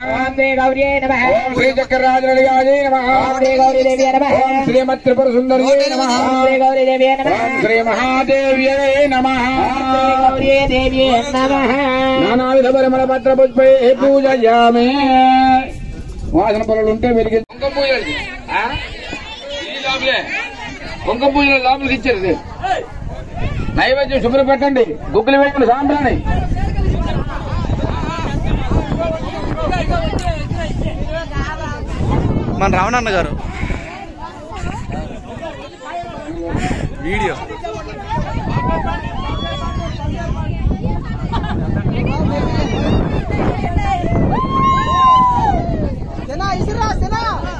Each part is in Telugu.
ఓం శ్రీ గౌరీ నమ. ఓం శ్రీ చక్రరాజరాజే నమ. ఓం శ్రీ గౌరీ దేవి నమ. ఓం శ్రీమత్ త్రిపుర సుందరి శ్రీ మహాదేవ్యే నమ. నానావిధ పరిమళ పత్ర పుష్పే పూజయామి. వాసన పొలలు ఉంటే వెలిగి కుంకుమ పూజలు పూజలు లోపలికి ఇచ్చారు. నైవేద్యం శుభ్రం పెట్టండి గుగ్గులు పెట్టండి సాంబ్రాణి. మన రావణన్న గారు. వీడియో.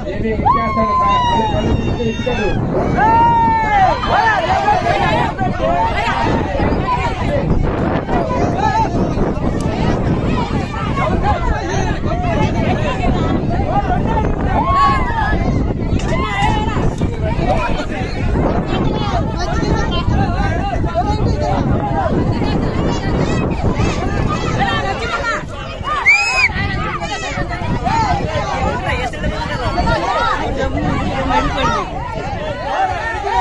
ఏమి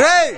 டேய்